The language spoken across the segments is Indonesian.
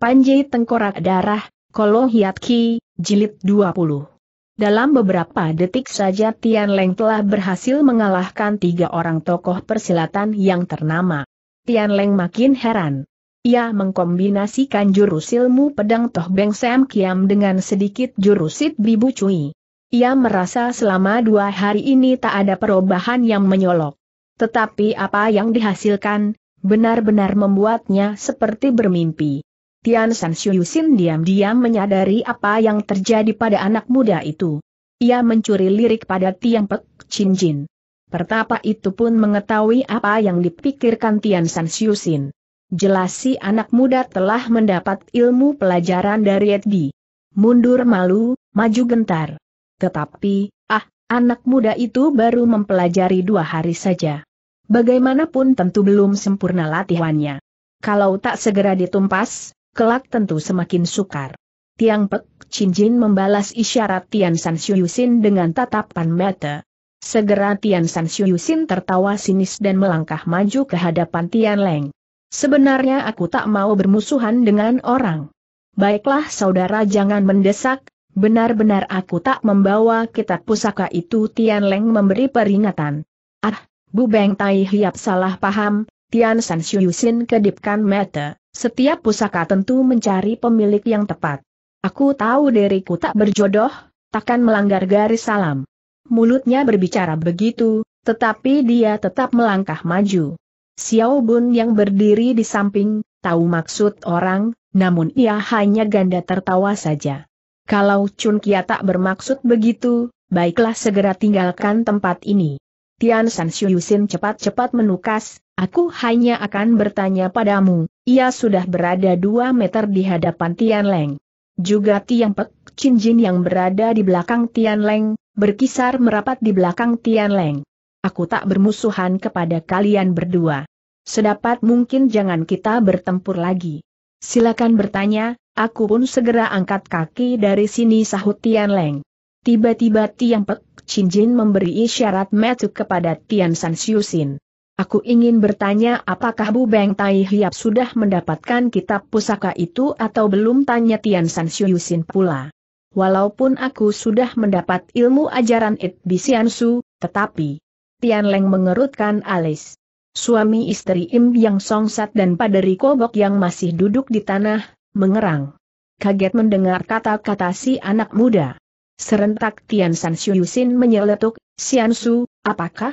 Panji Tengkorak Darah, Kolo Hiat Ki, Jilid 20. Dalam beberapa detik saja Tian Leng telah berhasil mengalahkan tiga orang tokoh persilatan yang ternama. Tian Leng makin heran. Ia mengkombinasikan jurus ilmu pedang Toh Beng Sam Kiam dengan sedikit jurusit Bibu Cui. Ia merasa selama dua hari ini tak ada perubahan yang menyolok. Tetapi apa yang dihasilkan, benar-benar membuatnya seperti bermimpi. Tian San Yusin diam-diam menyadari apa yang terjadi pada anak muda itu. Ia mencuri lirik pada Tiang Pek Chin Jin. Pertapa itu pun mengetahui apa yang dipikirkan Tian San Yusin. Jelas si anak muda telah mendapat ilmu pelajaran dari Eddi. Mundur malu, maju gentar. Tetapi, ah, anak muda itu baru mempelajari dua hari saja. Bagaimanapun tentu belum sempurna latihannya. Kalau tak segera ditumpas, kelak tentu semakin sukar. Tiang Pek Cincin membalas isyarat Tian San Yusin dengan tatapan mata. Segera Tian San Yusin tertawa sinis dan melangkah maju ke hadapan Tian Leng. Sebenarnya aku tak mau bermusuhan dengan orang. Baiklah saudara jangan mendesak, Benar-benar aku tak membawa kitab pusaka itu Tian Leng memberi peringatan. Ah, Bu Beng Tai Hiap salah paham, Tian San Yusin kedipkan mata, setiap pusaka tentu mencari pemilik yang tepat. Aku tahu diriku tak berjodoh, takkan melanggar garis salam. Mulutnya berbicara begitu, tetapi dia tetap melangkah maju. Xiao Bun yang berdiri di samping, tahu maksud orang, namun ia hanya ganda tertawa saja. Kalau Chun Kia tak bermaksud begitu, baiklah segera tinggalkan tempat ini. Tian San Yusin cepat-cepat menukas, aku hanya akan bertanya padamu, ia sudah berada dua meter di hadapan Tian Leng. Juga Tiang Pek Chin Jin yang berada di belakang Tian Leng, berkisar merapat di belakang Tian Leng. Aku tak bermusuhan kepada kalian berdua. Sedapat mungkin jangan kita bertempur lagi. Silakan bertanya, Aku pun segera angkat kaki dari sini sahut Tian Leng. Tiba-tiba Tiang Pek Chin Jin memberi isyarat metu kepada Tian San Xusin. Aku ingin bertanya apakah Bu Beng Tai Hiap sudah mendapatkan kitab pusaka itu atau belum tanya Tian San Xusin pula. Walaupun aku sudah mendapat ilmu ajaran It Bisiansu, tetapi Tian Leng mengerutkan alis. Suami istri Im Yang Songsat dan Paderi Kobok yang masih duduk di tanah, mengerang. Kaget mendengar kata-kata si anak muda. Serentak Tian San Yusin menyeletuk, Siansu, apakah?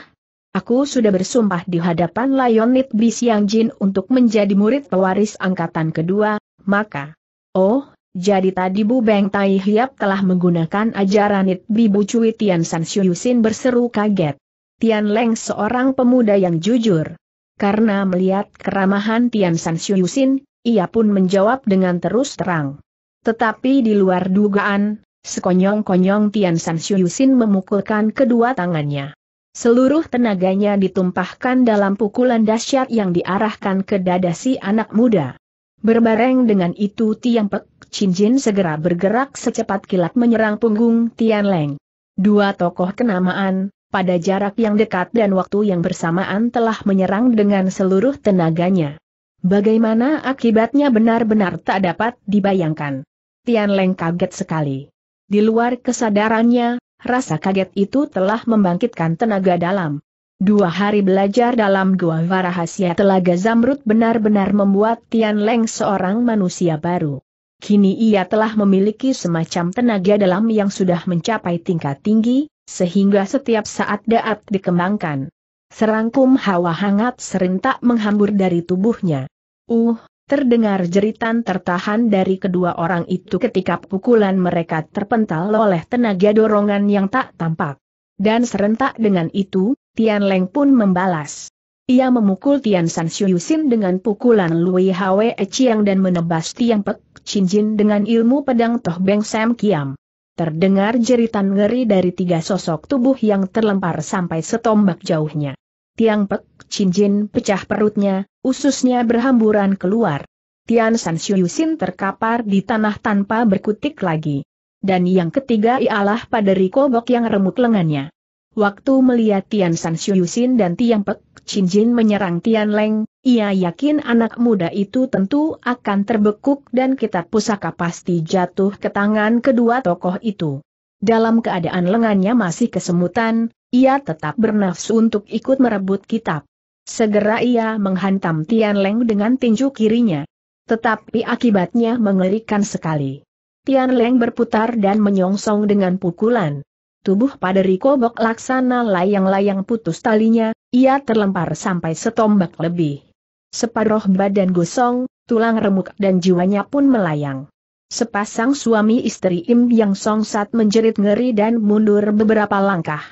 Aku sudah bersumpah di hadapan Lionit Bisiang Jin untuk menjadi murid pewaris angkatan kedua, maka... Oh, jadi tadi Bu Beng Tai Hiap telah menggunakan ajaran It Bibu Cui Tian San Yusin berseru kaget. Tian Leng seorang pemuda yang jujur. Karena melihat keramahan Tian San Yusin, ia pun menjawab dengan terus terang. Tetapi di luar dugaan, sekonyong-konyong Tian San Yusin memukulkan kedua tangannya. Seluruh tenaganya ditumpahkan dalam pukulan dahsyat yang diarahkan ke dada si anak muda. Berbareng dengan itu Tiang Pek Chin Jin segera bergerak secepat kilat menyerang punggung Tian Leng. Dua tokoh kenamaan, pada jarak yang dekat dan waktu yang bersamaan telah menyerang dengan seluruh tenaganya. Bagaimana akibatnya benar-benar tak dapat dibayangkan. Tian Leng kaget sekali. Di luar kesadarannya, rasa kaget itu telah membangkitkan tenaga dalam. Dua hari belajar dalam gua rahasia telaga Zamrud benar-benar membuat Tian Leng seorang manusia baru. Kini ia telah memiliki semacam tenaga dalam yang sudah mencapai tingkat tinggi, sehingga setiap saat dapat dikembangkan. Serangkum hawa hangat serentak menghambur dari tubuhnya. Uh, terdengar jeritan tertahan dari kedua orang itu ketika pukulan mereka terpental oleh tenaga dorongan yang tak tampak. Dan serentak dengan itu, Tian Leng pun membalas. Ia memukul Tian San Yusin dengan pukulan Lui Hwe Chiang dan menebas Tian Pek Chin Jin dengan ilmu pedang Toh Beng Sam Kiam. Terdengar jeritan ngeri dari tiga sosok tubuh yang terlempar sampai setombak jauhnya. Tiang Pek Cincin pecah perutnya, ususnya berhamburan keluar. Tian San Yusin terkapar di tanah tanpa berkutik lagi. Dan yang ketiga ialah Paderi Kobok yang remuk lengannya. Waktu melihat Tian San Yusin dan Tiang Pek Chin Jin menyerang Tian Leng, ia yakin anak muda itu tentu akan terbekuk dan kitab pusaka pasti jatuh ke tangan kedua tokoh itu. Dalam keadaan lengannya masih kesemutan, ia tetap bernafsu untuk ikut merebut kitab. Segera ia menghantam Tian Leng dengan tinju kirinya. Tetapi akibatnya mengerikan sekali. Tian Leng berputar dan menyongsong dengan pukulan tubuh pada Riko Bok laksana layang-layang putus talinya, ia terlempar sampai setombak lebih. Separuh badan gosong, tulang remuk dan jiwanya pun melayang. Sepasang suami istri Im Yang Song Sat menjerit ngeri dan mundur beberapa langkah.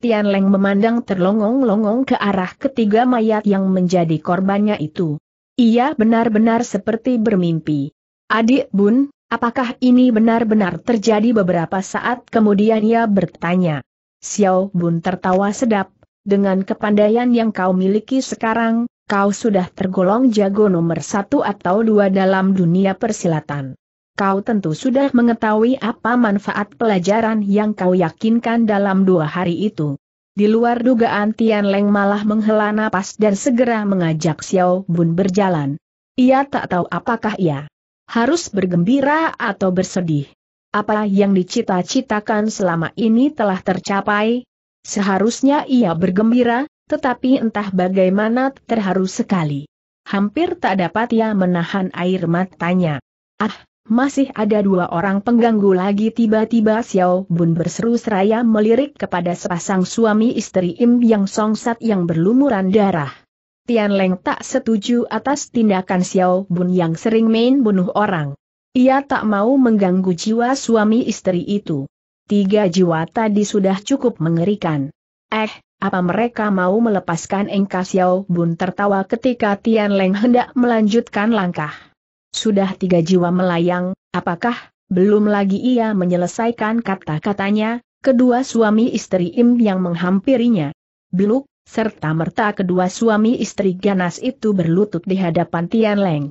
Tian Leng memandang terlongong-longong ke arah ketiga mayat yang menjadi korbannya itu. Ia benar-benar seperti bermimpi. Adik bun, Apakah ini benar-benar terjadi beberapa saat kemudian ia bertanya. Xiao Bun tertawa sedap, dengan kepandaian yang kau miliki sekarang, kau sudah tergolong jago nomor satu atau dua dalam dunia persilatan. Kau tentu sudah mengetahui apa manfaat pelajaran yang kau yakinkan dalam dua hari itu. Di luar dugaan Tian Leng malah menghela napas dan segera mengajak Xiao Bun berjalan. Ia tak tahu apakah ia harus bergembira atau bersedih. Apa yang dicita-citakan selama ini telah tercapai? Seharusnya ia bergembira, tetapi entah bagaimana terharu sekali. Hampir tak dapat ia menahan air matanya. Ah, masih ada dua orang pengganggu lagi tiba-tiba Xiao Bun berseru seraya melirik kepada sepasang suami istri Im Yang Songsat yang berlumuran darah. Tian Leng tak setuju atas tindakan Xiao Bun yang sering main bunuh orang. Ia tak mau mengganggu jiwa suami istri itu. Tiga jiwa tadi sudah cukup mengerikan. Eh, apa mereka mau melepaskan engkau Xiao Bun tertawa ketika Tian Leng hendak melanjutkan langkah. Sudah tiga jiwa melayang, apakah, belum lagi ia menyelesaikan kata-katanya, kedua suami istri Im yang menghampirinya. Beluk, serta merta kedua suami istri ganas itu berlutut di hadapan Tian Leng.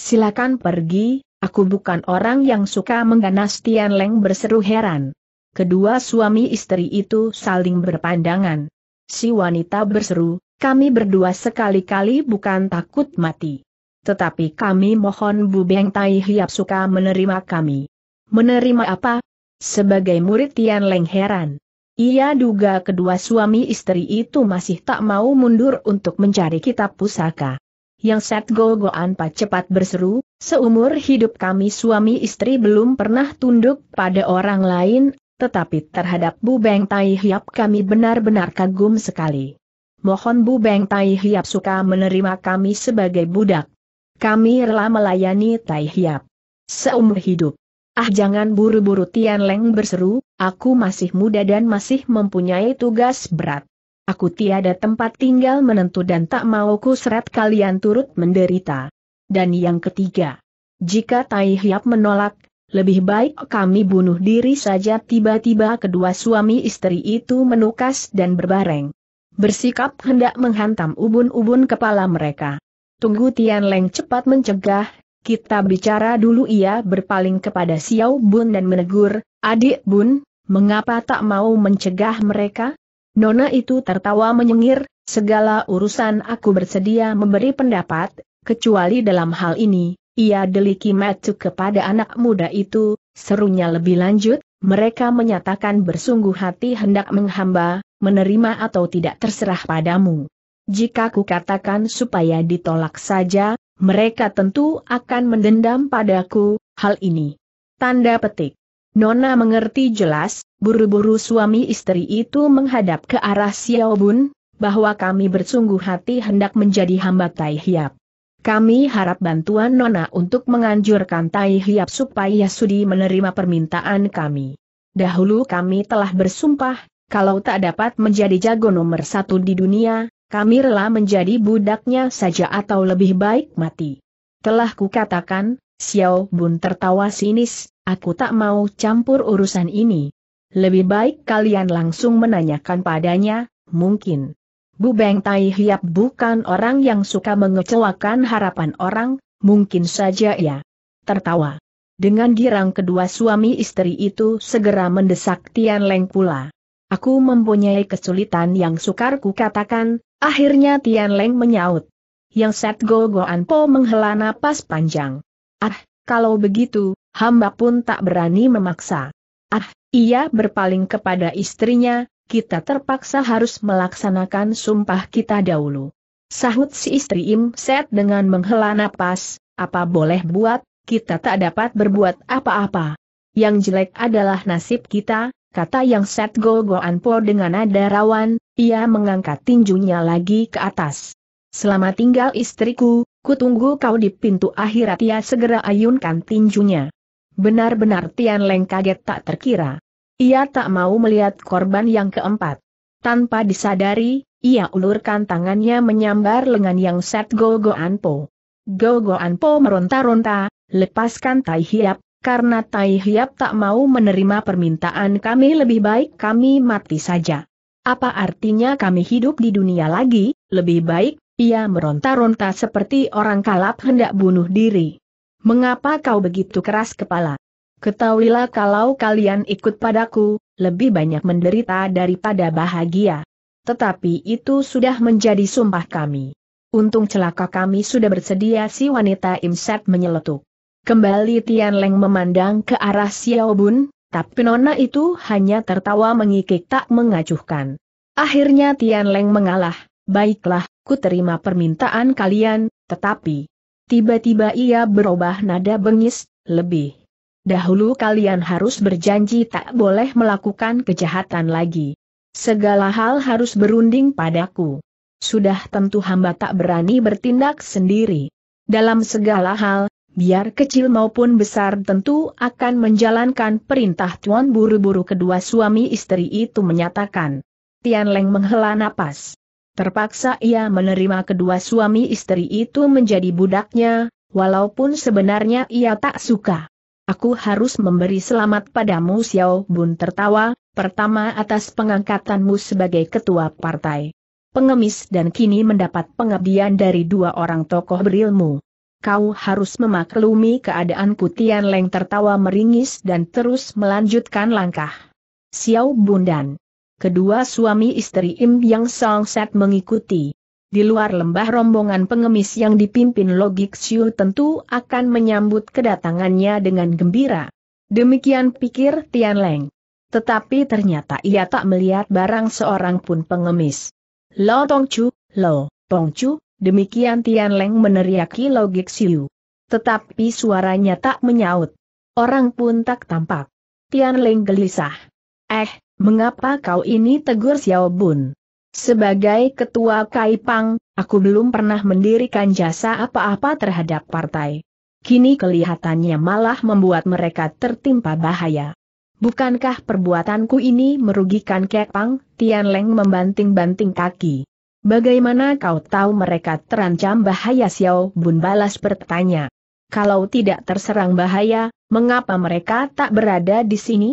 Silakan pergi, aku bukan orang yang suka mengganas Tian Leng berseru heran. Kedua suami istri itu saling berpandangan. Si wanita berseru, kami berdua sekali-kali bukan takut mati. Tetapi kami mohon Bu Beng Tai Hiap suka menerima kami. Menerima apa? Sebagai murid Tian Leng heran. Ia duga kedua suami istri itu masih tak mau mundur untuk mencari kitab pusaka. Yang Set Gogoan Pak cepat berseru, seumur hidup kami suami istri belum pernah tunduk pada orang lain, tetapi terhadap Bu Beng Tai Hiap kami benar-benar kagum sekali. Mohon Bu Beng Tai Hiap suka menerima kami sebagai budak. Kami rela melayani Tai Hiap. Seumur hidup. Ah jangan buru-buru Tian Leng berseru, aku masih muda dan masih mempunyai tugas berat. Aku tiada tempat tinggal menentu dan tak mau ku seret kalian turut menderita. Dan yang ketiga, jika Tai Hiap menolak, lebih baik kami bunuh diri saja tiba-tiba kedua suami istri itu menukas dan berbareng. Bersikap hendak menghantam ubun-ubun kepala mereka. Tunggu Tian Leng cepat mencegah, kita bicara dulu ia berpaling kepada Xiao Bun dan menegur, adik Bun, mengapa tak mau mencegah mereka? Nona itu tertawa menyengir, segala urusan aku bersedia memberi pendapat, kecuali dalam hal ini, ia deliki matu kepada anak muda itu, serunya lebih lanjut, mereka menyatakan bersungguh hati hendak menghamba, menerima atau tidak terserah padamu. Jika ku katakan supaya ditolak saja, mereka tentu akan mendendam padaku, hal ini. Tanda petik. Nona mengerti jelas, buru-buru suami istri itu menghadap ke arah Xiao Bun, bahwa kami bersungguh hati hendak menjadi hamba Tai Hiap. Kami harap bantuan Nona untuk menganjurkan Tai Hiap supaya sudi menerima permintaan kami. Dahulu kami telah bersumpah, kalau tak dapat menjadi jago nomor satu di dunia, kami rela menjadi budaknya saja atau lebih baik mati. Telah kukatakan, Xiao Bun tertawa sinis, aku tak mau campur urusan ini. Lebih baik kalian langsung menanyakan padanya, mungkin. Bu Beng Tai Hiap bukan orang yang suka mengecewakan harapan orang, mungkin saja ya. Tertawa. Dengan girang kedua suami istri itu segera mendesak Tian Leng pula. Aku mempunyai kesulitan yang sukar ku katakan, akhirnya Tian Leng menyaut. Yang Set Go Go Po menghela napas panjang. Ah, kalau begitu, hamba pun tak berani memaksa. Ah, ia berpaling kepada istrinya, kita terpaksa harus melaksanakan sumpah kita dahulu. Sahut si istri Im Set dengan menghela napas, apa boleh buat, kita tak dapat berbuat apa-apa. Yang jelek adalah nasib kita, kata yang Set Go Go Anpo dengan nada rawan, ia mengangkat tinjunya lagi ke atas. Selamat tinggal istriku, kutunggu kau di pintu akhirat ia segera ayunkan tinjunya. Benar-benar Tian Leng kaget tak terkira. Ia tak mau melihat korban yang keempat. Tanpa disadari, ia ulurkan tangannya menyambar lengan yang set Go Go Anpo. Go Go Anpo meronta-ronta, lepaskan Tai Hiap, karena Tai Hiap tak mau menerima permintaan kami lebih baik kami mati saja. Apa artinya kami hidup di dunia lagi, lebih baik ia meronta-ronta seperti orang kalap hendak bunuh diri. Mengapa kau begitu keras kepala? Ketahuilah kalau kalian ikut padaku, lebih banyak menderita daripada bahagia. Tetapi itu sudah menjadi sumpah kami. Untung celaka kami sudah bersedia si wanita imset menyeletuk. Kembali Tian Leng memandang ke arah Xiao Bun, tapi nona itu hanya tertawa mengikik tak mengacuhkan. Akhirnya Tian Leng mengalah, baiklah, ku terima permintaan kalian, tetapi... Tiba-tiba ia berubah nada bengis, lebih. Dahulu kalian harus berjanji tak boleh melakukan kejahatan lagi. Segala hal harus berunding padaku. Sudah tentu hamba tak berani bertindak sendiri. Dalam segala hal, biar kecil maupun besar tentu akan menjalankan perintah Tuan buru-buru kedua suami istri itu menyatakan. Tian Leng menghela napas. Terpaksa ia menerima kedua suami istri itu menjadi budaknya, walaupun sebenarnya ia tak suka. Aku harus memberi selamat padamu Xiao Bun tertawa, pertama atas pengangkatanmu sebagai ketua partai. Pengemis dan kini mendapat pengabdian dari dua orang tokoh berilmu. Kau harus memaklumi keadaanku Tian Leng tertawa meringis dan terus melanjutkan langkah. Xiao Bun dan Kedua suami istri Im Yang Song Set mengikuti. Di luar lembah rombongan pengemis yang dipimpin Logik Siu tentu akan menyambut kedatangannya dengan gembira. Demikian pikir Tian Leng. Tetapi ternyata ia tak melihat barang seorang pun pengemis. Lo Tong Chu, Lo, Tong Chu, demikian Tian Leng meneriaki Logik Siu. Tetapi suaranya tak menyaut. Orang pun tak tampak. Tian Leng gelisah. Eh, Mengapa kau ini tegur Xiao Bun? Sebagai ketua Kaipang, aku belum pernah mendirikan jasa apa-apa terhadap partai. Kini kelihatannya malah membuat mereka tertimpa bahaya. Bukankah perbuatanku ini merugikan Kepang? Tian Leng membanting-banting kaki. Bagaimana kau tahu mereka terancam bahaya Xiao Bun balas bertanya. Kalau tidak terserang bahaya, mengapa mereka tak berada di sini?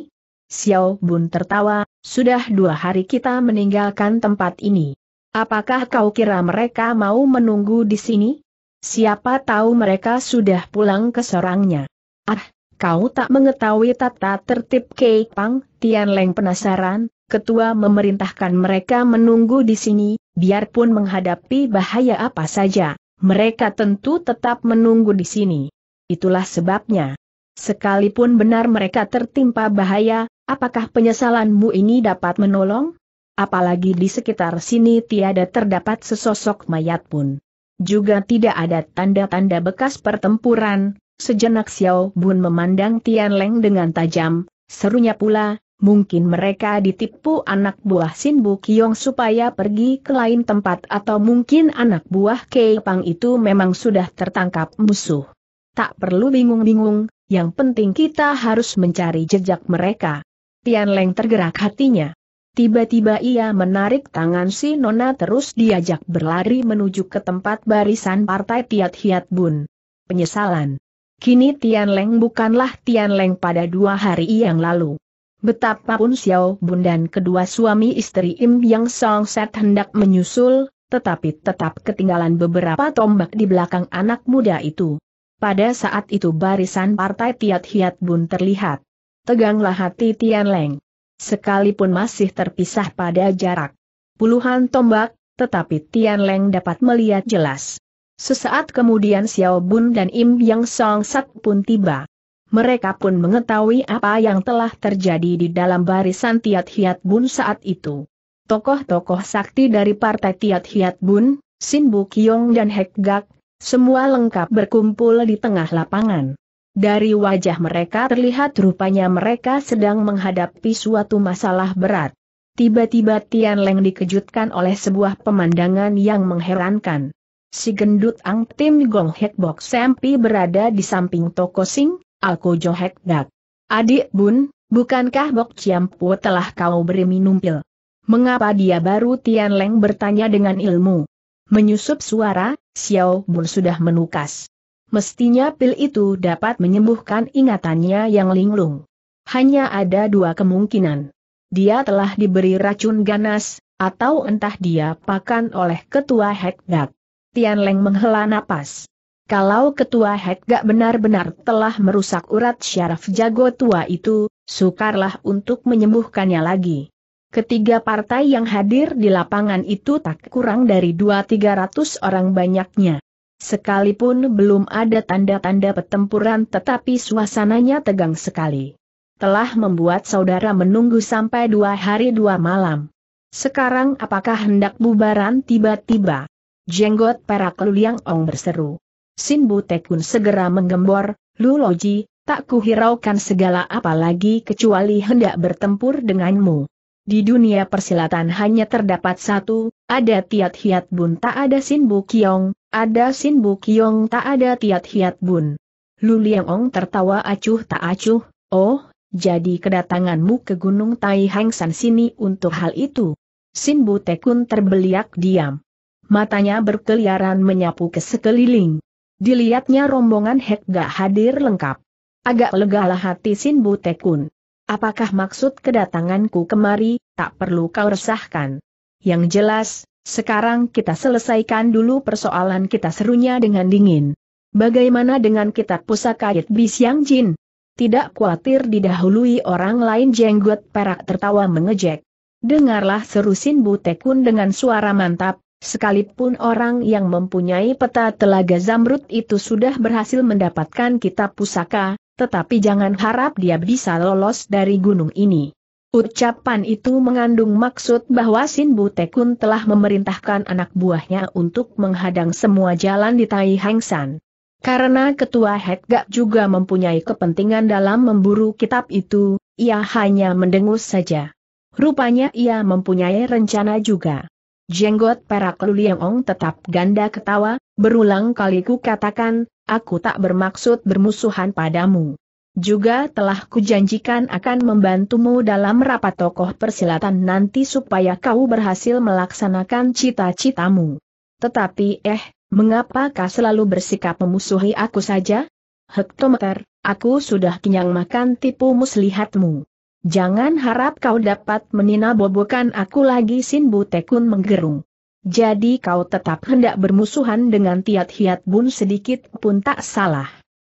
Xiao Bun tertawa, sudah dua hari kita meninggalkan tempat ini. Apakah kau kira mereka mau menunggu di sini? Siapa tahu mereka sudah pulang ke sorangnya. Ah, kau tak mengetahui tata tertib Kei Pang, Tian Leng penasaran, ketua memerintahkan mereka menunggu di sini, biarpun menghadapi bahaya apa saja, mereka tentu tetap menunggu di sini. Itulah sebabnya. Sekalipun benar mereka tertimpa bahaya, Apakah penyesalanmu ini dapat menolong? Apalagi di sekitar sini tiada terdapat sesosok mayat pun. Juga tidak ada tanda-tanda bekas pertempuran, sejenak Xiao Bun memandang Tian Leng dengan tajam, serunya pula, mungkin mereka ditipu anak buah Sin Bu Kiong supaya pergi ke lain tempat atau mungkin anak buah Kei Pang itu memang sudah tertangkap musuh. Tak perlu bingung-bingung, yang penting kita harus mencari jejak mereka. Tian Leng tergerak hatinya. Tiba-tiba ia menarik tangan si Nona terus diajak berlari menuju ke tempat barisan partai Tiat Hiat Bun. Penyesalan. Kini Tian Leng bukanlah Tian Leng pada dua hari yang lalu. Betapapun Xiao Bun dan kedua suami istri Im Yang Song Set hendak menyusul, tetapi tetap ketinggalan beberapa tombak di belakang anak muda itu. Pada saat itu barisan partai Tiat Hiat Bun terlihat. Teganglah hati Tian Leng. sekalipun masih terpisah pada jarak puluhan tombak, tetapi Tian Leng dapat melihat jelas. Sesaat kemudian Xiao Bun dan Im Yang Song Sat pun tiba. Mereka pun mengetahui apa yang telah terjadi di dalam barisan Tiat Hiat Bun saat itu. Tokoh-tokoh sakti dari partai Tiat Hiat Bun, Sin Bu Kiong dan Hek Gak, semua lengkap berkumpul di tengah lapangan. Dari wajah mereka terlihat rupanya mereka sedang menghadapi suatu masalah berat. Tiba-tiba Tian Leng dikejutkan oleh sebuah pemandangan yang mengherankan. Si gendut Ang Tim Gong Hek Bok Sempi berada di samping Toko Sing, Alko Jo Hek Dak. Adik Bun, bukankah Bok Ciampu telah kau beri minum pil? Mengapa dia baru Tian Leng bertanya dengan ilmu? Menyusup suara, Xiao Bun sudah menukas. Mestinya pil itu dapat menyembuhkan ingatannya yang linglung. Hanya ada dua kemungkinan dia telah diberi racun ganas, atau entah dia pakan oleh ketua Hekdak. Tian Leng menghela napas. Kalau ketua Hekdak benar-benar telah merusak urat syaraf jago tua itu, sukarlah untuk menyembuhkannya lagi. Ketiga partai yang hadir di lapangan itu tak kurang dari dua tiga ratus orang banyaknya. Sekalipun belum ada tanda-tanda pertempuran tetapi suasananya tegang sekali telah membuat saudara menunggu sampai dua hari dua malam. Sekarang apakah hendak bubaran tiba-tiba? Jenggot perak Luliang Ong berseru. Sin Bu Tekun segera menggembor, Lu Loji, tak kuhiraukan segala apa lagi kecuali hendak bertempur denganmu. Di dunia persilatan hanya terdapat satu, ada Tiat Hiat Bun tak ada Sin Bu Kiong, ada Sin Bu Kiong tak ada Tiat Hiat Bun. Lu Liang Ong tertawa acuh tak acuh, oh, jadi kedatanganmu ke Gunung Tai Hang San sini untuk hal itu. Sin Bu Tekun terbeliak diam. Matanya berkeliaran menyapu ke sekeliling. Dilihatnya rombongan Hek gak hadir lengkap. Agak legalah hati Sin Bu Tekun. Apakah maksud kedatanganku kemari, tak perlu kau resahkan. Yang jelas, sekarang kita selesaikan dulu persoalan kita serunya dengan dingin. Bagaimana dengan kitab pusaka Yit Bisyang Jin? Tidak khawatir didahului orang lain jenggot perak tertawa mengejek. Dengarlah seru Sin Bu Tekun dengan suara mantap, sekalipun orang yang mempunyai peta telaga zamrud itu sudah berhasil mendapatkan kitab pusaka, tetapi jangan harap dia bisa lolos dari gunung ini. Ucapan itu mengandung maksud bahwa Sin Tekun telah memerintahkan anak buahnya untuk menghadang semua jalan di Tai Hang San. Karena ketua Hekgak juga mempunyai kepentingan dalam memburu kitab itu, ia hanya mendengus saja. Rupanya ia mempunyai rencana juga. Jenggot perak Luliang tetap ganda ketawa, berulang kali ku katakan, aku tak bermaksud bermusuhan padamu. Juga telah kujanjikan akan membantumu dalam rapat tokoh persilatan nanti supaya kau berhasil melaksanakan cita-citamu. Tetapi eh, Mengapa kau selalu bersikap memusuhi aku saja? Hektometer, aku sudah kenyang makan tipu muslihatmu. Jangan harap kau dapat menina bobokan aku lagi Sin Bu Tekun menggerung. Jadi kau tetap hendak bermusuhan dengan Tiat Hiat Bun sedikit pun tak salah.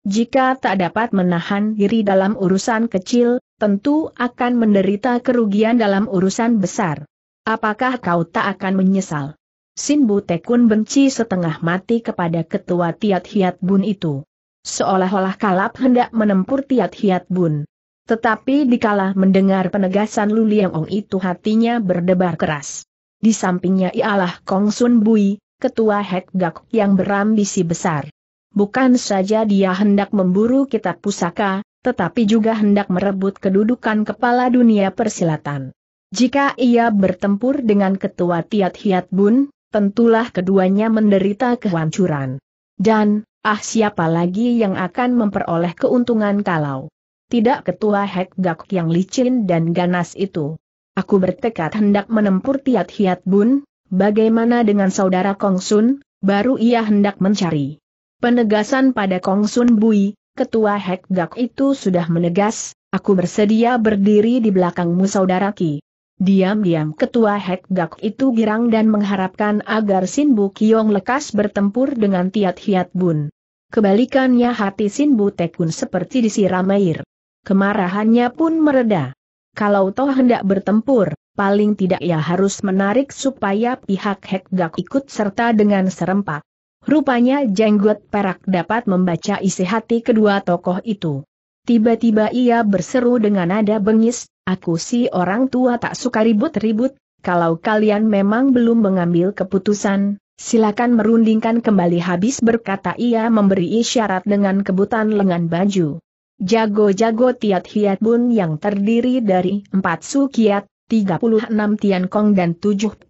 Jika tak dapat menahan diri dalam urusan kecil, tentu akan menderita kerugian dalam urusan besar. Apakah kau tak akan menyesal? Sin Bu Tekun benci setengah mati kepada ketua Tiat Hiat Bun itu. Seolah-olah kalap hendak menempur Tiat Hiat Bun. Tetapi dikala mendengar penegasan Lu Liang Ong itu hatinya berdebar keras. Di sampingnya ialah Kong Sun Bui, ketua Hek Gak yang berambisi besar. Bukan saja dia hendak memburu kitab pusaka, tetapi juga hendak merebut kedudukan kepala dunia persilatan. Jika ia bertempur dengan ketua Tiat Hiat Bun, tentulah keduanya menderita kehancuran. Dan, ah siapa lagi yang akan memperoleh keuntungan kalau tidak ketua Hek Gak yang licin dan ganas itu. Aku bertekad hendak menempur Tiat Hiat Bun, bagaimana dengan saudara Kong Sun, baru ia hendak mencari. Penegasan pada Kong Sun Bui, ketua Hek Gak itu sudah menegas, aku bersedia berdiri di belakangmu saudara Ki. Diam-diam ketua Hek Gak itu girang dan mengharapkan agar Sin Bu Kiong lekas bertempur dengan Tiat Hiat Bun. Kebalikannya hati Sin Bu Tekun seperti disiram air. Kemarahannya pun mereda. Kalau toh hendak bertempur, paling tidak ia harus menarik supaya pihak Hekgak ikut serta dengan serempak. Rupanya jenggot perak dapat membaca isi hati kedua tokoh itu. Tiba-tiba ia berseru dengan nada bengis, aku si orang tua tak suka ribut-ribut, kalau kalian memang belum mengambil keputusan, silakan merundingkan kembali habis berkata ia memberi isyarat dengan kebutan lengan baju. Jago-jago Tiat Hiat Bun yang terdiri dari empat sukiat, 36 Tian Kong dan 72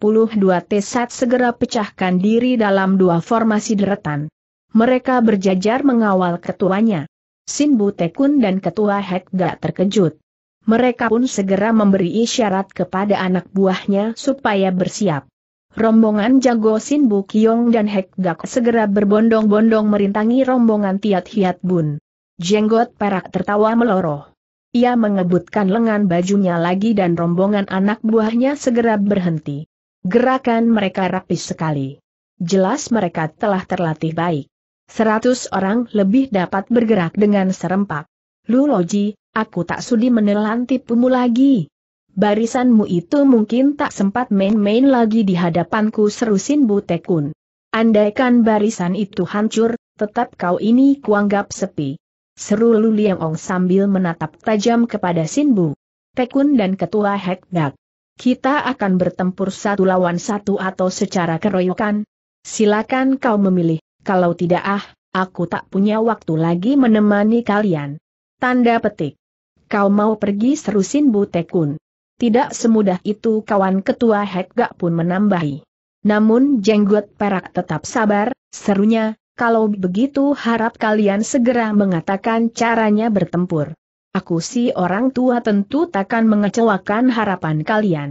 Tesat segera pecahkan diri dalam dua formasi deretan. Mereka berjajar mengawal ketuanya. Sin Bu Tekun dan ketua Hek gak terkejut. Mereka pun segera memberi isyarat kepada anak buahnya supaya bersiap. Rombongan jago Sin Bu Kiong dan Hek Gak segera berbondong-bondong merintangi rombongan Tiat Hiat Bun. Jenggot perak tertawa meloroh. Ia mengebutkan lengan bajunya lagi dan rombongan anak buahnya segera berhenti. Gerakan mereka rapi sekali. Jelas mereka telah terlatih baik. Seratus orang lebih dapat bergerak dengan serempak. Luloji, aku tak sudi menelan tipumu lagi. Barisanmu itu mungkin tak sempat main-main lagi di hadapanku serusin Butekun. Andaikan barisan itu hancur, tetap kau ini kuanggap sepi. Seru Lu Liang sambil menatap tajam kepada Sinbu. Tekun dan Ketua Hek Dak. Kita akan bertempur satu lawan satu atau secara keroyokan. Silakan kau memilih, kalau tidak ah, aku tak punya waktu lagi menemani kalian. Tanda petik. Kau mau pergi seru Sinbu Tekun. Tidak semudah itu kawan ketua Hek Gak pun menambahi. Namun jenggot perak tetap sabar, serunya, kalau begitu harap kalian segera mengatakan caranya bertempur. Aku si orang tua tentu takkan mengecewakan harapan kalian.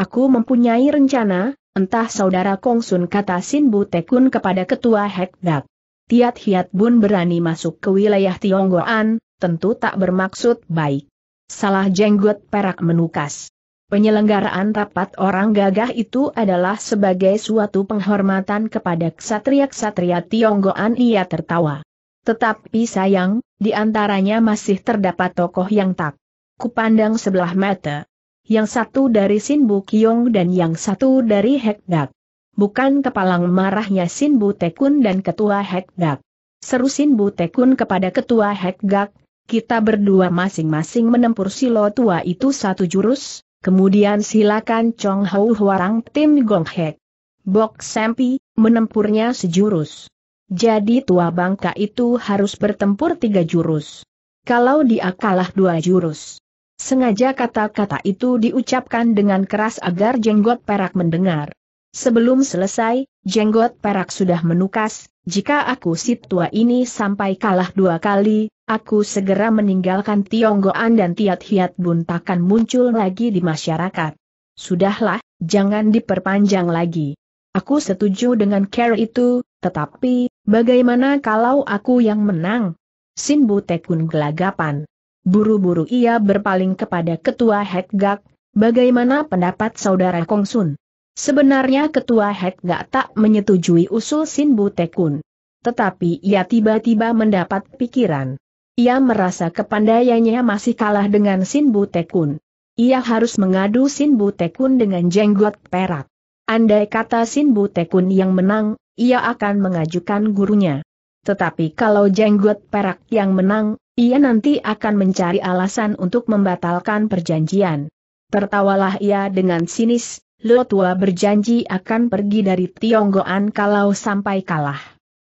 Aku mempunyai rencana, entah saudara Kongsun kata Sin Bu Tekun kepada ketua Hek Dak. Tiat Hiat Bun berani masuk ke wilayah Tionggoan, tentu tak bermaksud baik. Salah jenggot perak menukas. Penyelenggaraan rapat orang gagah itu adalah sebagai suatu penghormatan kepada ksatria-ksatria Tionggoan ia tertawa. Tetapi sayang, di antaranya masih terdapat tokoh yang tak kupandang sebelah mata. Yang satu dari Sin Bu Kiong dan yang satu dari Hek Dak. Bukan kepalang marahnya Sin Bu Tekun dan Ketua Hek Dak. Seru Sin Bu Tekun kepada Ketua Hek Dak, kita berdua masing-masing menempur silo tua itu satu jurus, Kemudian silakan Chong Hou Huarang tim Gong Hek. Bok Sempi, menempurnya sejurus. Jadi tua bangka itu harus bertempur tiga jurus. Kalau dia kalah dua jurus. Sengaja kata-kata itu diucapkan dengan keras agar jenggot perak mendengar. Sebelum selesai, jenggot perak sudah menukas, jika aku si tua ini sampai kalah dua kali, aku segera meninggalkan Tionggoan dan Tiat Hiat Bun takkan muncul lagi di masyarakat. Sudahlah, jangan diperpanjang lagi. Aku setuju dengan care itu, tetapi, bagaimana kalau aku yang menang? Sin Bu Tekun gelagapan. Buru-buru ia berpaling kepada Ketua Hek Gak, bagaimana pendapat Saudara Kong Sun? Sebenarnya Ketua Hek Gak tak menyetujui usul Sin Bu Tekun. Tetapi ia tiba-tiba mendapat pikiran. Ia merasa kepandaiannya masih kalah dengan Sin Tekun. Ia harus mengadu Sin Tekun dengan jenggot perak. Andai kata Sin Tekun yang menang, ia akan mengajukan gurunya. Tetapi kalau jenggot perak yang menang, ia nanti akan mencari alasan untuk membatalkan perjanjian. Tertawalah ia dengan sinis, Lo tua berjanji akan pergi dari Tionggoan kalau sampai kalah.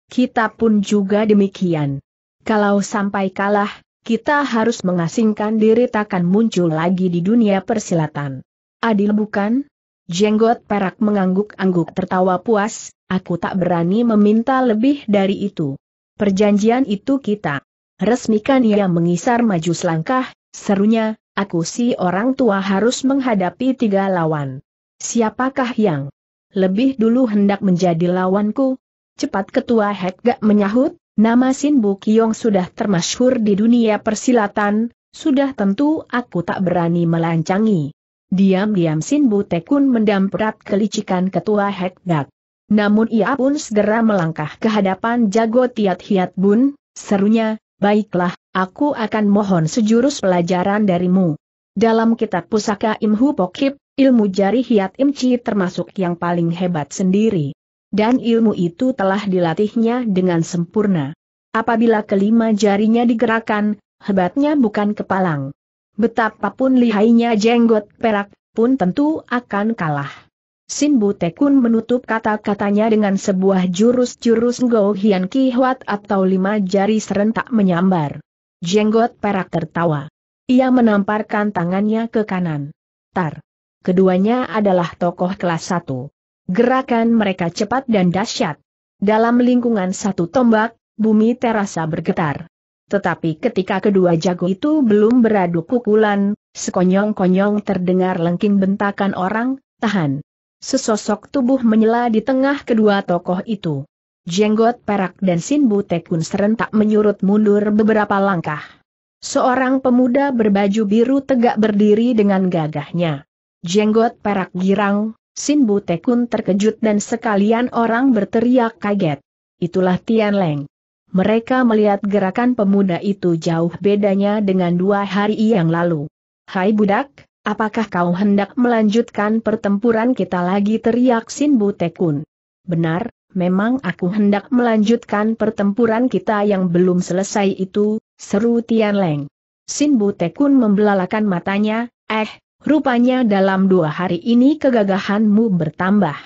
Kita pun juga demikian. Kalau sampai kalah, kita harus mengasingkan diri takkan muncul lagi di dunia persilatan. Adil bukan? Jenggot perak mengangguk-angguk tertawa puas, aku tak berani meminta lebih dari itu. Perjanjian itu kita resmikan ia mengisar maju selangkah, serunya, aku si orang tua harus menghadapi tiga lawan. Siapakah yang lebih dulu hendak menjadi lawanku? Cepat ketua Hekga menyahut, Nama Sin Bu Kiong sudah termasyhur di dunia persilatan, sudah tentu aku tak berani melancangi. Diam-diam Sin Bu Tekun mendamprat kelicikan ketua Hek Dak. Namun ia pun segera melangkah ke hadapan jago Tiat Hiat Bun, serunya, baiklah, aku akan mohon sejurus pelajaran darimu. Dalam kitab pusaka Im Hu Pokip, ilmu jari Hiat Im Chi termasuk yang paling hebat sendiri. Dan ilmu itu telah dilatihnya dengan sempurna. Apabila kelima jarinya digerakkan, hebatnya bukan kepalang. Betapapun lihainya jenggot perak, pun tentu akan kalah. Sin Bu Tekun menutup kata-katanya dengan sebuah jurus-jurus Go Hian atau lima jari serentak menyambar. Jenggot perak tertawa. Ia menamparkan tangannya ke kanan. Tar. Keduanya adalah tokoh kelas satu. Gerakan mereka cepat dan dahsyat. Dalam lingkungan satu tombak, bumi terasa bergetar. Tetapi ketika kedua jago itu belum beradu pukulan, sekonyong-konyong terdengar lengking bentakan orang, tahan. Sesosok tubuh menyela di tengah kedua tokoh itu. Jenggot perak dan Sinbu Tekun serentak menyurut mundur beberapa langkah. Seorang pemuda berbaju biru tegak berdiri dengan gagahnya. Jenggot perak girang, Sinbu Tekun terkejut dan sekalian orang berteriak kaget. Itulah Tian Leng. Mereka melihat gerakan pemuda itu jauh bedanya dengan dua hari yang lalu. Hai budak, Apakah kau hendak melanjutkan pertempuran kita lagi teriak Sin Bu Tekun? Benar, memang aku hendak melanjutkan pertempuran kita yang belum selesai itu, seru Tian Leng. Sin Bu Tekun membelalakan matanya, eh, rupanya dalam dua hari ini kegagahanmu bertambah.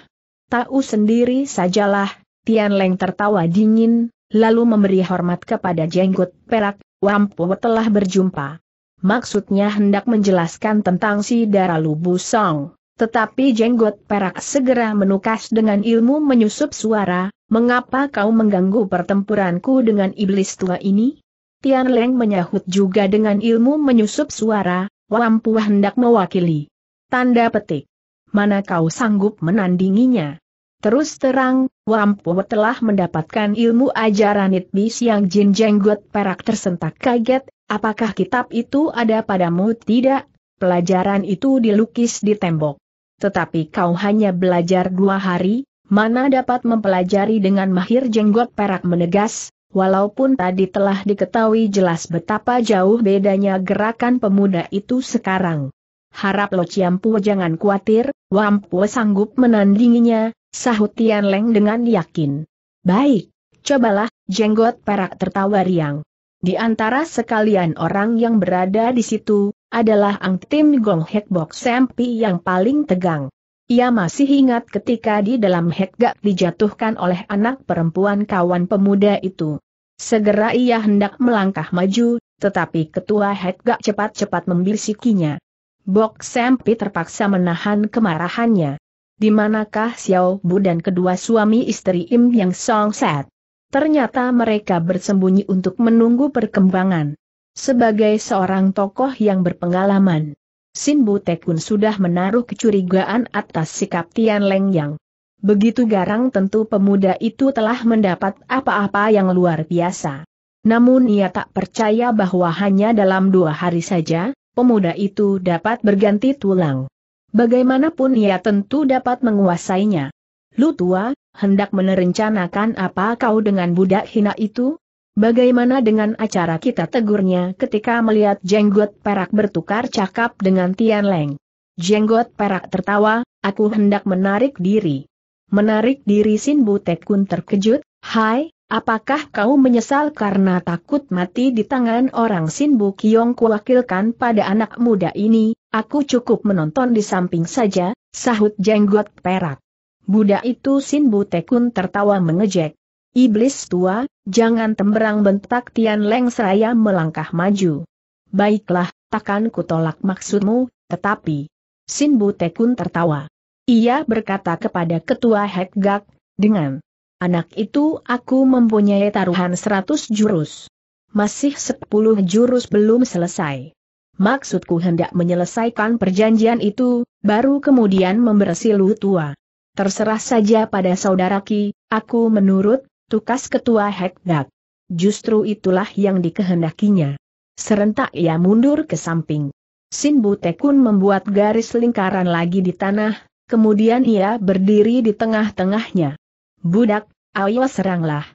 Tahu sendiri sajalah, Tian Leng tertawa dingin, lalu memberi hormat kepada jenggot perak, Wampu telah berjumpa maksudnya hendak menjelaskan tentang si Dara Lubu Song. Tetapi jenggot perak segera menukas dengan ilmu menyusup suara, mengapa kau mengganggu pertempuranku dengan iblis tua ini? Tian Leng menyahut juga dengan ilmu menyusup suara, Wampu hendak mewakili. Tanda petik. Mana kau sanggup menandinginya? Terus terang, Wampu telah mendapatkan ilmu ajaran Itbis yang Jin Jenggot perak tersentak kaget, Apakah kitab itu ada padamu? Tidak, pelajaran itu dilukis di tembok. Tetapi kau hanya belajar dua hari, mana dapat mempelajari dengan mahir jenggot perak menegas, walaupun tadi telah diketahui jelas betapa jauh bedanya gerakan pemuda itu sekarang. Harap Lo Ciampu jangan khawatir, Wampu sanggup menandinginya, sahut Tian Leng dengan yakin. Baik, cobalah, jenggot perak tertawa riang. Di antara sekalian orang yang berada di situ, adalah Ang Tim Gong Hek Bok Sempi yang paling tegang. Ia masih ingat ketika di dalam Hek Gak dijatuhkan oleh anak perempuan kawan pemuda itu. Segera ia hendak melangkah maju, tetapi ketua Hek Gak cepat-cepat membisikinya. Bok Sempi terpaksa menahan kemarahannya. Di manakah Xiao Bu dan kedua suami istri Im Yang Song Set? Ternyata mereka bersembunyi untuk menunggu perkembangan. Sebagai seorang tokoh yang berpengalaman, Sin Bu Tekun sudah menaruh kecurigaan atas sikap Tian Leng yang begitu garang tentu pemuda itu telah mendapat apa-apa yang luar biasa. Namun ia tak percaya bahwa hanya dalam dua hari saja, pemuda itu dapat berganti tulang. Bagaimanapun ia tentu dapat menguasainya. Lu tua, hendak menerencanakan apa kau dengan budak hina itu? Bagaimana dengan acara kita tegurnya ketika melihat jenggot perak bertukar cakap dengan Tian Leng? Jenggot perak tertawa, aku hendak menarik diri. Menarik diri Sin Bu Tekun terkejut, hai, apakah kau menyesal karena takut mati di tangan orang Sin Bu Kiong kuwakilkan pada anak muda ini, aku cukup menonton di samping saja, sahut jenggot perak. Budak itu Sin Bu Tekun tertawa mengejek. Iblis tua, jangan temberang bentak Tian Leng saya melangkah maju. Baiklah, takkan kutolak maksudmu, tetapi... Sin Bu Tekun tertawa. Ia berkata kepada ketua Hek Gak, dengan anak itu aku mempunyai taruhan seratus jurus. Masih sepuluh jurus belum selesai. Maksudku hendak menyelesaikan perjanjian itu, baru kemudian membersi lu tua. Terserah saja pada saudara Ki, aku menurut, tukas ketua Hekdak. Justru itulah yang dikehendakinya. Serentak ia mundur ke samping. Sin Bu Tekun membuat garis lingkaran lagi di tanah, kemudian ia berdiri di tengah-tengahnya. Budak, ayo seranglah.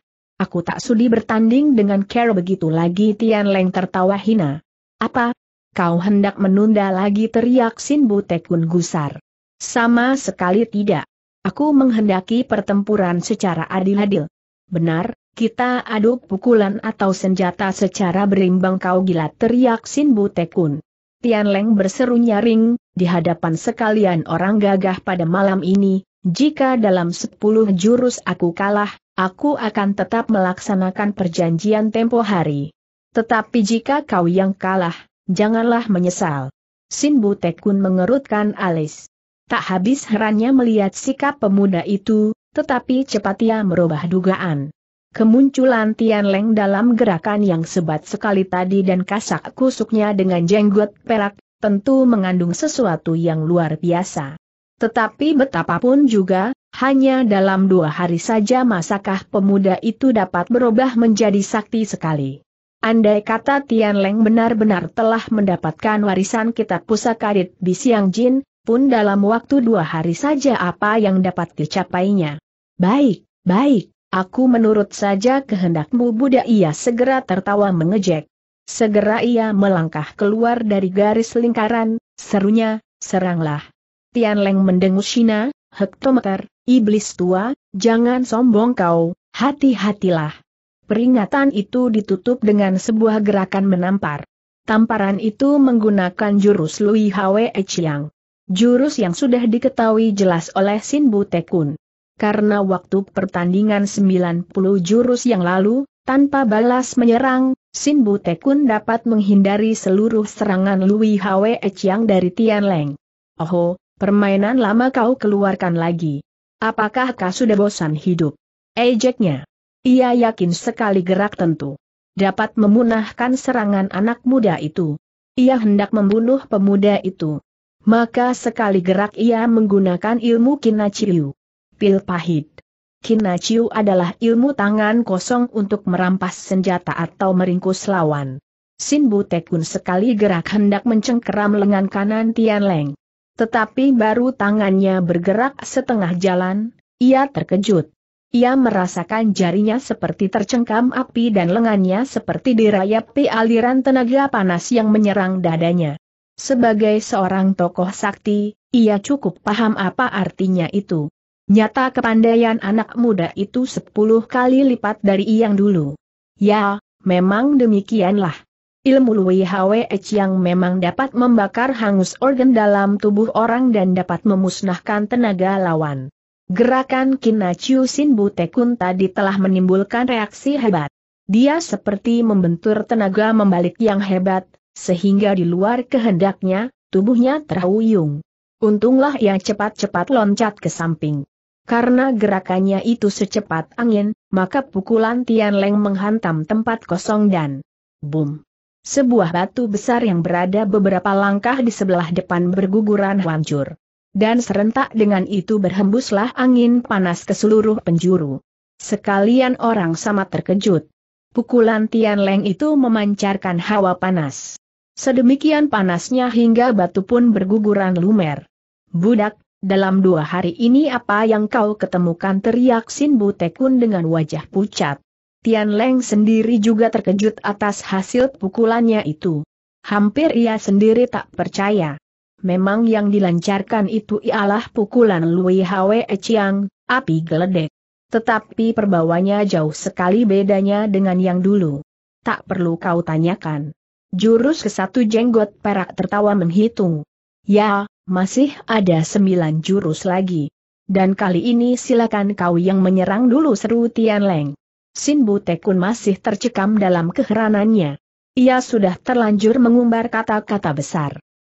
Aku tak sudi bertanding dengan care begitu lagi Tian Leng tertawa hina. Apa? kau hendak menunda lagi teriak Sin Butekun gusar. Sama sekali tidak. Aku menghendaki pertempuran secara adil-adil. Benar, kita adu pukulan atau senjata secara berimbang kau gila teriak Sin Butekun. Tian Leng berseru nyaring, di hadapan sekalian orang gagah pada malam ini, jika dalam sepuluh jurus aku kalah, aku akan tetap melaksanakan perjanjian tempo hari. Tetapi jika kau yang kalah, janganlah menyesal. Sin Butekun mengerutkan alis. Tak habis herannya melihat sikap pemuda itu, tetapi cepat ia merubah dugaan. Kemunculan Tian Leng dalam gerakan yang sebat sekali tadi dan kasak kusuknya dengan jenggot perak, tentu mengandung sesuatu yang luar biasa. Tetapi betapapun juga, hanya dalam dua hari saja masakah pemuda itu dapat berubah menjadi sakti sekali. Andai kata Tian Leng benar-benar telah mendapatkan warisan kitab pusaka Dit Bisiang Jin, pun dalam waktu dua hari saja apa yang dapat dicapainya. Baik, baik, aku menurut saja kehendakmu Buddha ia segera tertawa mengejek. Segera ia melangkah keluar dari garis lingkaran, serunya, seranglah. Tian Leng mendengus Shina, hektometer, iblis tua, jangan sombong kau, hati-hatilah. Peringatan itu ditutup dengan sebuah gerakan menampar. Tamparan itu menggunakan jurus Lui Hwe Chiang jurus yang sudah diketahui jelas oleh Sin Bu Tekun. Karena waktu pertandingan 90 jurus yang lalu, tanpa balas menyerang, Sin Bu Tekun dapat menghindari seluruh serangan Lui Hwe Chiang dari Tian Leng. Oh, permainan lama kau keluarkan lagi. Apakah kau sudah bosan hidup? Ejeknya. Ia yakin sekali gerak tentu. Dapat memunahkan serangan anak muda itu. Ia hendak membunuh pemuda itu. Maka sekali gerak ia menggunakan ilmu kinaciu. Pil pahit. Kinaciu adalah ilmu tangan kosong untuk merampas senjata atau meringkus lawan. Sin Bu Tekun sekali gerak hendak mencengkeram lengan kanan Tian Leng. Tetapi baru tangannya bergerak setengah jalan, ia terkejut. Ia merasakan jarinya seperti tercengkam api dan lengannya seperti dirayapi aliran tenaga panas yang menyerang dadanya. Sebagai seorang tokoh sakti, ia cukup paham apa artinya itu. Nyata kepandaian anak muda itu sepuluh kali lipat dari yang dulu. Ya, memang demikianlah. Ilmu Lui Hwe yang memang dapat membakar hangus organ dalam tubuh orang dan dapat memusnahkan tenaga lawan. Gerakan Kinachiu Sin Bu Tekun tadi telah menimbulkan reaksi hebat. Dia seperti membentur tenaga membalik yang hebat, sehingga di luar kehendaknya, tubuhnya terhuyung. Untunglah ia cepat-cepat loncat ke samping. Karena gerakannya itu secepat angin, maka pukulan Tian Leng menghantam tempat kosong dan boom. Sebuah batu besar yang berada beberapa langkah di sebelah depan berguguran hancur. Dan serentak dengan itu berhembuslah angin panas ke seluruh penjuru. Sekalian orang sama terkejut. Pukulan Tian Leng itu memancarkan hawa panas. Sedemikian panasnya hingga batu pun berguguran lumer. Budak, dalam dua hari ini apa yang kau ketemukan teriak Sin Bu Tekun dengan wajah pucat. Tian Leng sendiri juga terkejut atas hasil pukulannya itu. Hampir ia sendiri tak percaya. Memang yang dilancarkan itu ialah pukulan Lui Hwe Chiang, api geledek. Tetapi perbawanya jauh sekali bedanya dengan yang dulu. Tak perlu kau tanyakan. Jurus ke satu jenggot perak tertawa menghitung. Ya, masih ada sembilan jurus lagi. Dan kali ini silakan kau yang menyerang dulu seru Tian Leng. Sin Bu Tekun masih tercekam dalam keheranannya. Ia sudah terlanjur mengumbar kata-kata besar.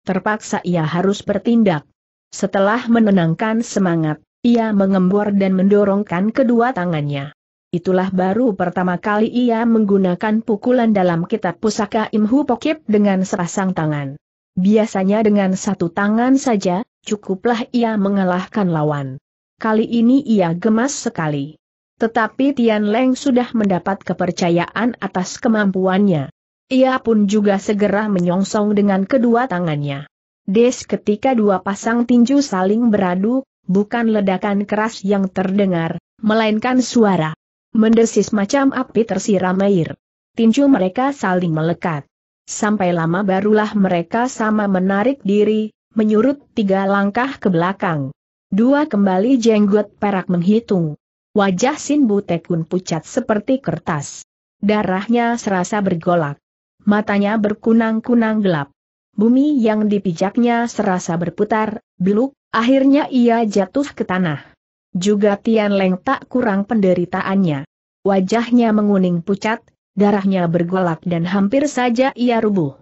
Terpaksa ia harus bertindak. Setelah menenangkan semangat, ia mengembor dan mendorongkan kedua tangannya. Itulah baru pertama kali ia menggunakan pukulan dalam kitab pusaka Imhu Pokip dengan sepasang tangan. Biasanya dengan satu tangan saja, cukuplah ia mengalahkan lawan. Kali ini ia gemas sekali. Tetapi Tian Leng sudah mendapat kepercayaan atas kemampuannya. Ia pun juga segera menyongsong dengan kedua tangannya. Des ketika dua pasang tinju saling beradu, bukan ledakan keras yang terdengar, melainkan suara mendesis macam api tersiram air. Tinju mereka saling melekat. Sampai lama barulah mereka sama menarik diri, menyurut tiga langkah ke belakang. Dua kembali jenggot perak menghitung. Wajah Sin Butekun pucat seperti kertas. Darahnya serasa bergolak. Matanya berkunang-kunang gelap. Bumi yang dipijaknya serasa berputar, beluk, akhirnya ia jatuh ke tanah. Juga Tian Leng tak kurang penderitaannya. Wajahnya menguning pucat, darahnya bergolak dan hampir saja ia rubuh.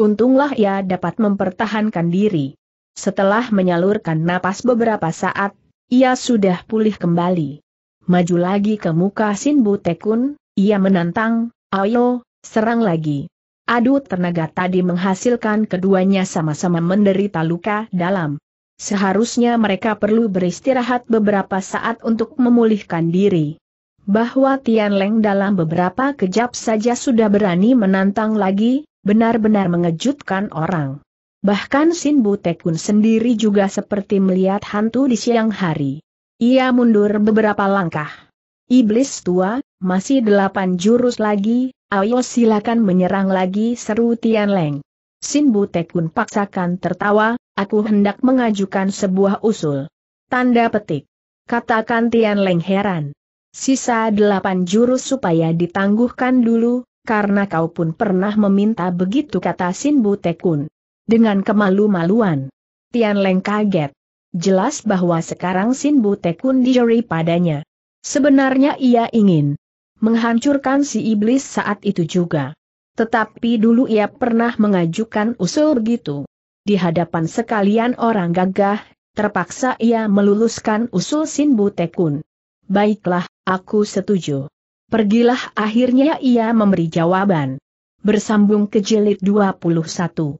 Untunglah ia dapat mempertahankan diri. Setelah menyalurkan napas beberapa saat, ia sudah pulih kembali. Maju lagi ke muka Sin Bu Tekun, ia menantang, ayo, serang lagi. Adu tenaga tadi menghasilkan keduanya sama-sama menderita luka dalam. Seharusnya mereka perlu beristirahat beberapa saat untuk memulihkan diri bahwa Tian Leng dalam beberapa kejap saja sudah berani menantang lagi, benar-benar mengejutkan orang. Bahkan Sin Bu Tekun sendiri juga seperti melihat hantu di siang hari. Ia mundur beberapa langkah. Iblis tua, masih delapan jurus lagi, ayo silakan menyerang lagi seru Tian Leng. Sin Bu Tekun paksakan tertawa, aku hendak mengajukan sebuah usul. Tanda petik. Katakan Tian Leng heran. Sisa delapan jurus supaya ditangguhkan dulu, karena kau pun pernah meminta begitu kata Sin Bu Tekun. Dengan kemalu-maluan. Tian Leng kaget. Jelas bahwa sekarang Sin Bu Tekun dijeri padanya. Sebenarnya ia ingin menghancurkan si iblis saat itu juga. Tetapi dulu ia pernah mengajukan usul begitu. Di hadapan sekalian orang gagah, terpaksa ia meluluskan usul Sin Bu Tekun. Baiklah, aku setuju. Pergilah akhirnya ia memberi jawaban. Bersambung ke jilid 21.